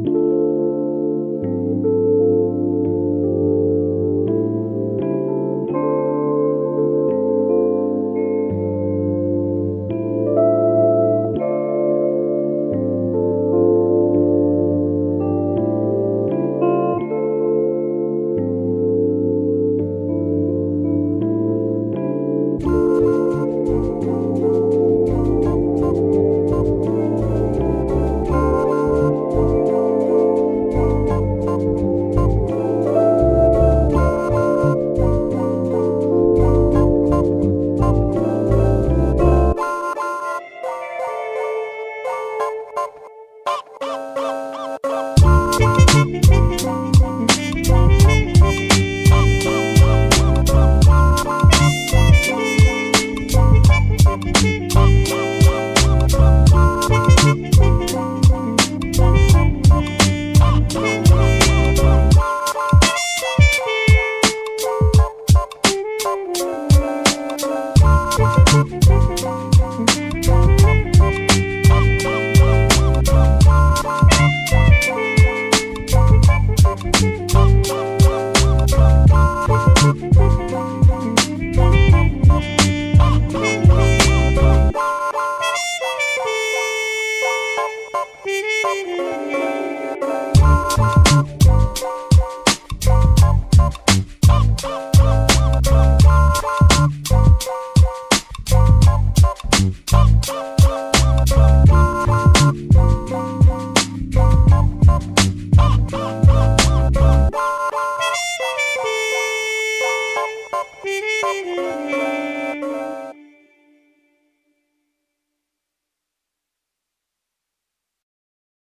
Música Oh!